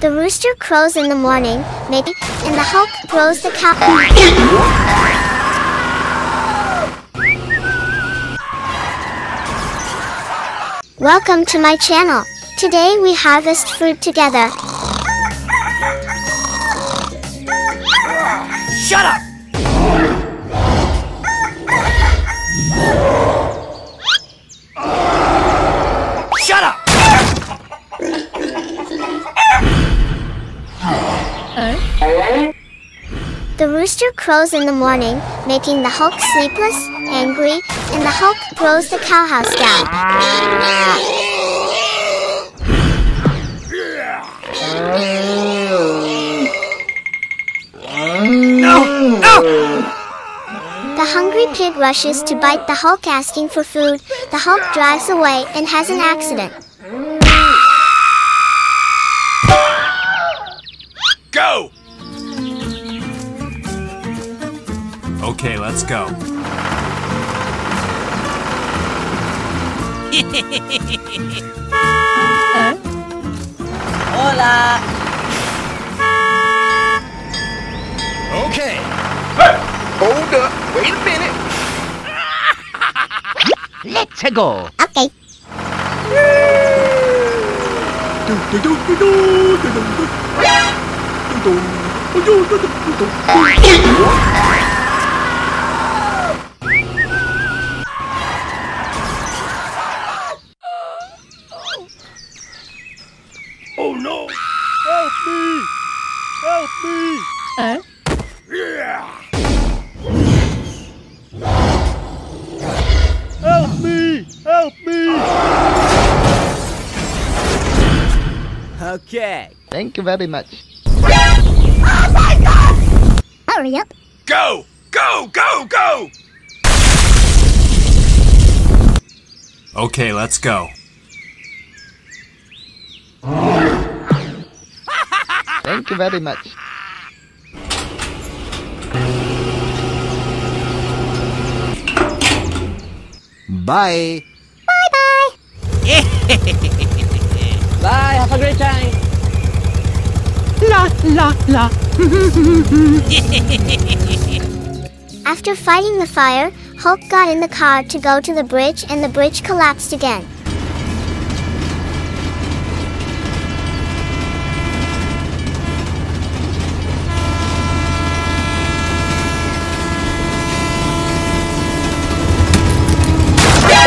The rooster crows in the morning, maybe, and the Hulk throws the cow. Welcome to my channel. Today we harvest fruit together. Shut up! Shut up! The rooster crows in the morning, making the Hulk sleepless, angry, and the Hulk throws the cowhouse down. No! No! The hungry pig rushes to bite the Hulk asking for food. The Hulk drives away and has an accident. Let's go. Hola. Okay. Hold up. Wait a minute. Let's go. Okay. Oh you very much. Hurry up. Go! Go! Go! Go! Okay, let's go. Thank you very much. Bye. Bye. Bye. Bye. Have a great time. After fighting the fire, Hulk got in the car to go to the bridge and the bridge collapsed again.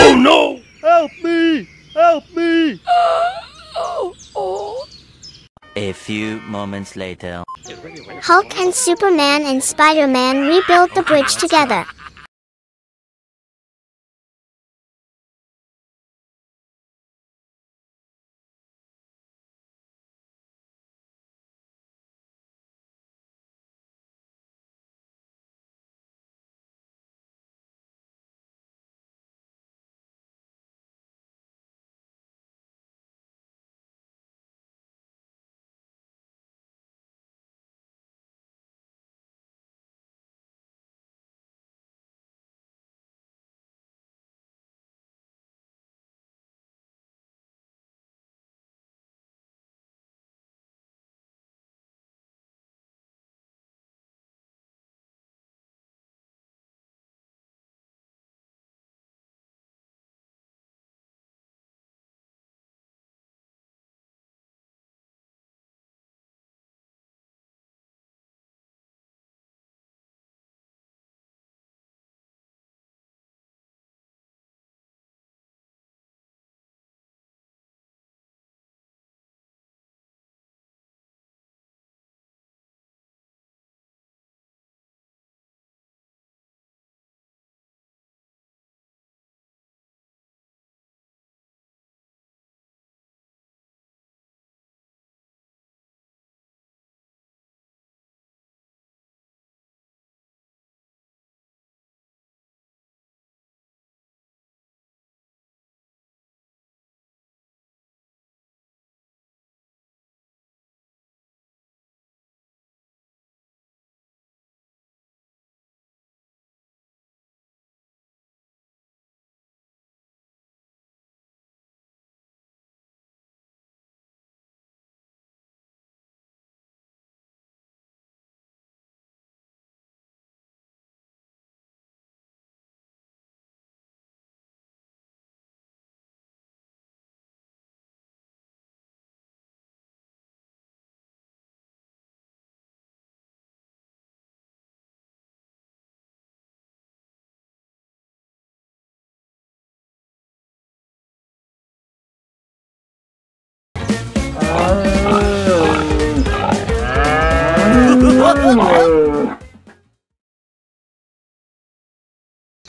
Oh no! Help me! Help me! A few moments later. Hulk and Superman and Spider-Man rebuild the bridge together.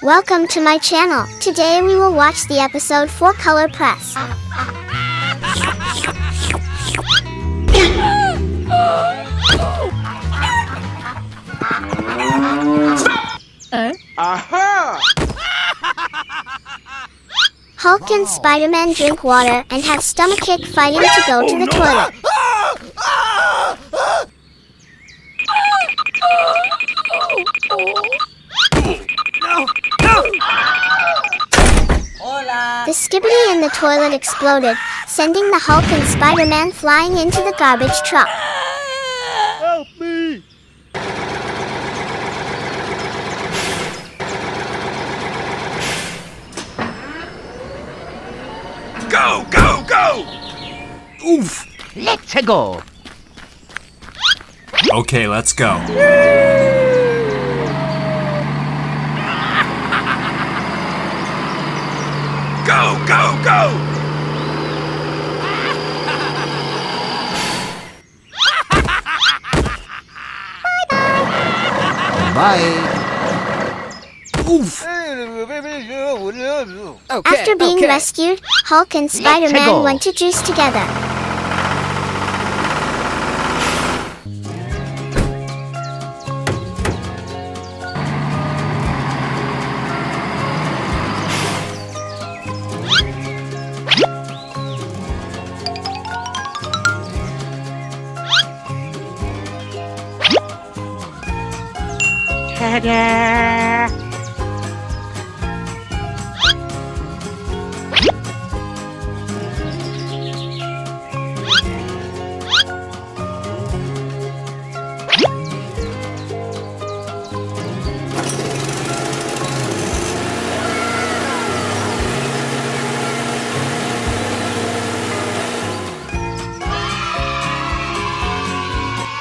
Welcome to my channel. Today we will watch the episode 4 Color Press. Aha! Hulk and Spider-Man drink water and have stomachache fighting to go to the toilet. The skibidi in the toilet exploded, sending the Hulk and Spider-Man flying into the garbage truck. Help me! Go, go, go! Oof! Let's go. Okay, let's go. Go, go, go! Bye. Oof! Okay. After being okay. rescued, Hulk and Spider-Man go. went to juice together.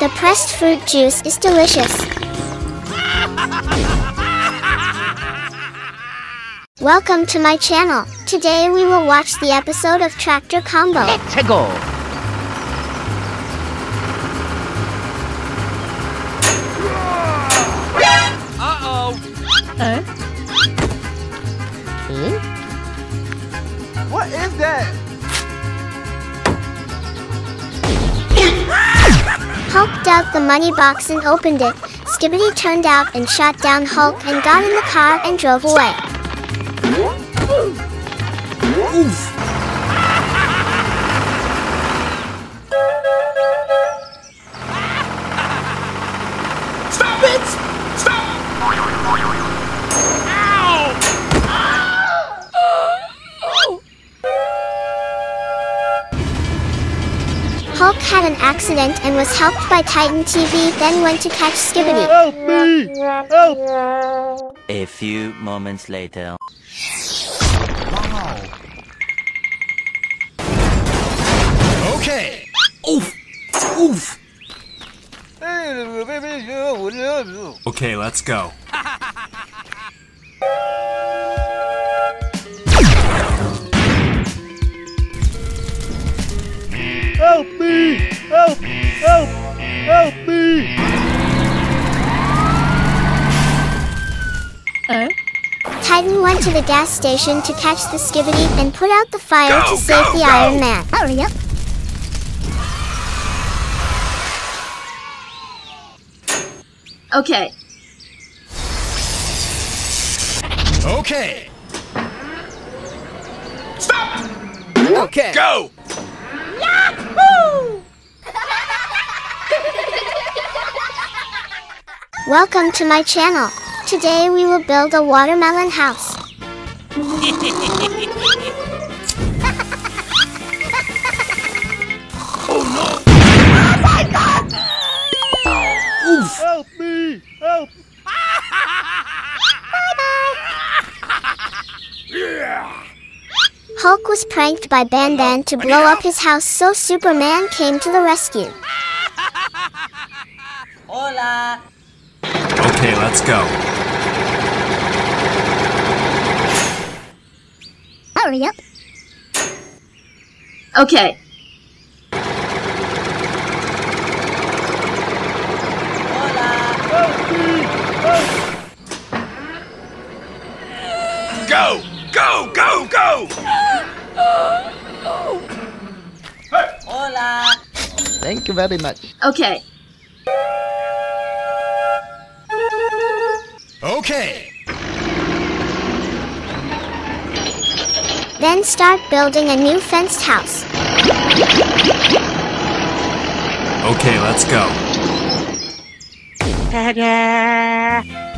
The pressed fruit juice is delicious. Welcome to my channel. Today we will watch the episode of Tractor Combo. Let's go. Uh-oh! Huh? Hmm? What is that? Hulk dug the money box and opened it. Skibidi turned out and shot down Hulk and got in the car and drove away. Oof! Accident and was helped by Titan TV, then went to catch Skibidi. Help me! Help! A few moments later. Okay! Oof! Oof! Okay, let's go. Help me! Help! Help! Help me! Titan went to the gas station to catch the Skibidi and put out the fire Go, to save go, the go. Iron Man. Oh, Hurry up. Okay. Okay! Stop! Okay. Go! Welcome to my channel. Today we will build a watermelon house. Oh my Oof! Help me! Help! Hulk was pranked by Ban Ban to blow up his house, so Superman came to the rescue. Okay, Let's go. Hurry up. Okay. Go! Go! Go! Go! Hey. Hola! Thank you very much. Okay. Okay. Then start building a new fenced house. Okay, let's go. Okay.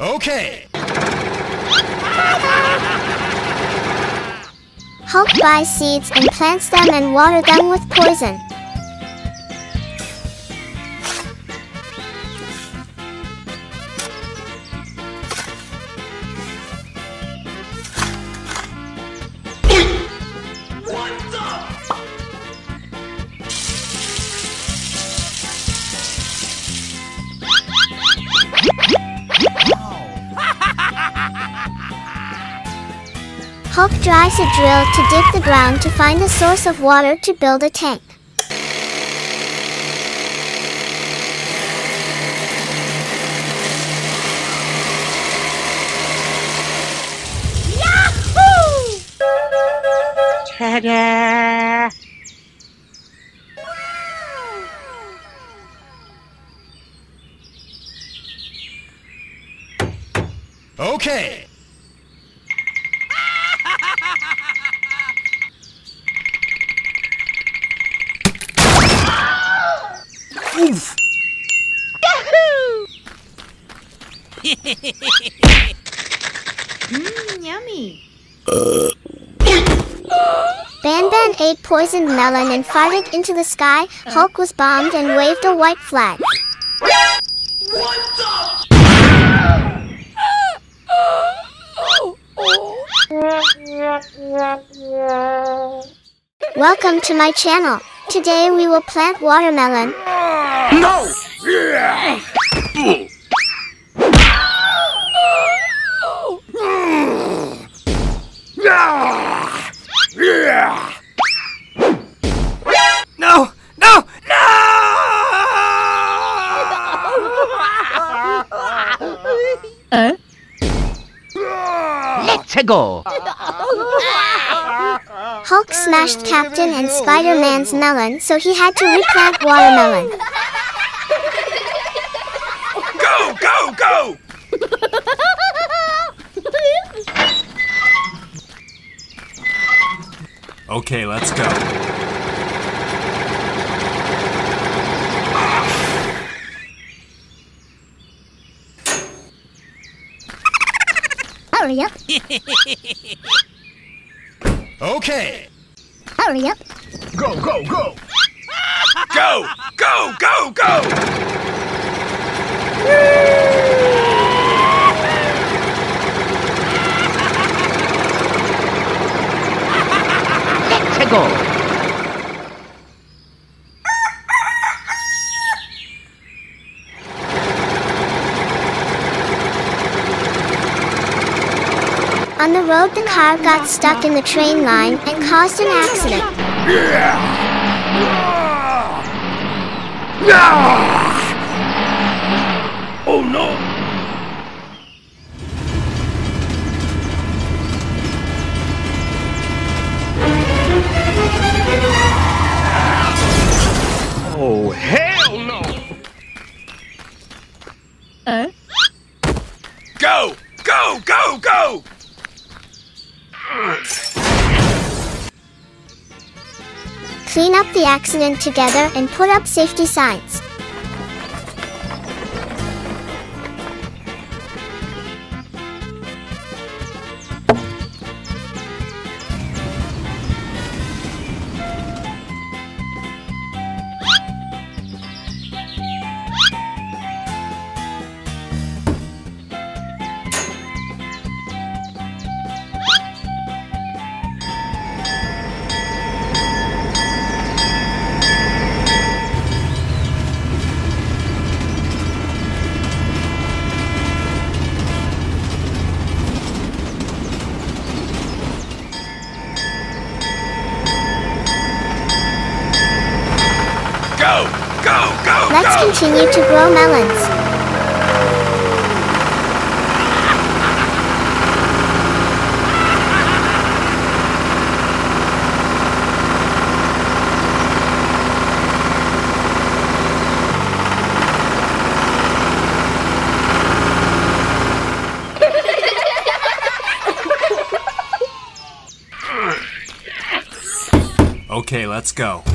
Okay. Hulk buys seeds and plants them and water them with poison. Drill to dig the ground to find a source of water to build a tank. Okay. Poisoned melon and farted into the sky. Hulk was bombed and waved a white flag. Welcome to my channel. Today we will plant watermelon. No! Go. Hulk smashed Captain and Spider-Man's melon, so he had to replant watermelon. Go! Go! Go! Okay, let's go. Hurry up, Okay. hurry up. Go! Go! Go! Go! Go! Go! Go! Let's go. On the road, the car got stuck in the train line and caused an accident. Oh no! Oh hell no! Uh? Go! Go! Go! Go! Clean up the accident together and put up safety signs. Continue to grow melons. Okay, let's go. Go,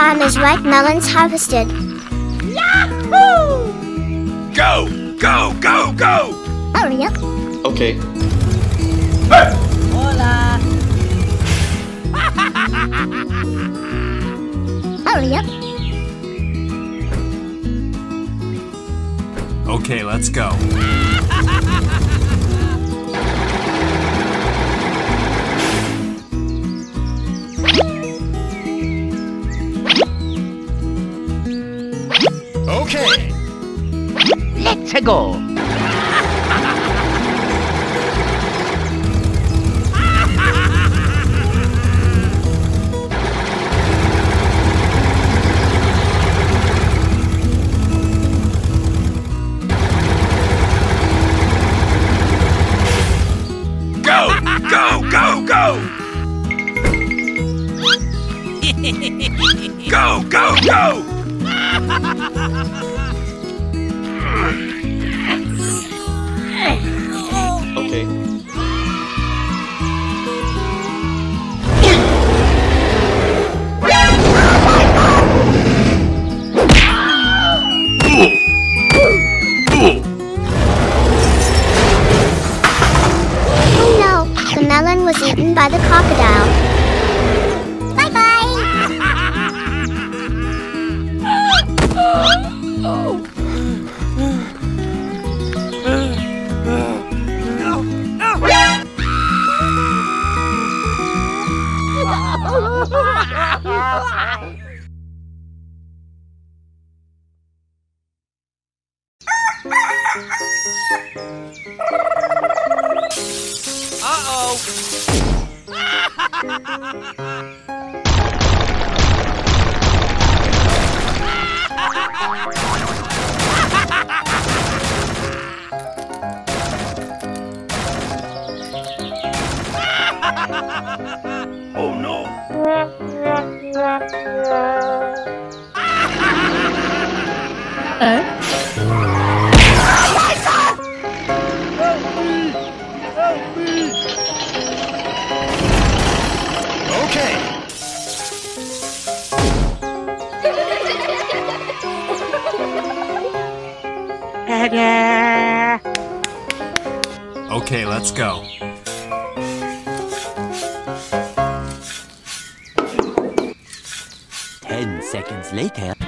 Which farm is ripe melons harvested? Yahoo! Go, go, go, go! Hurry up. Okay. Hey! Hola! Hurry up. Okay, let's go. Okay. Let's go. Go, Okay, let's go. Ten seconds later.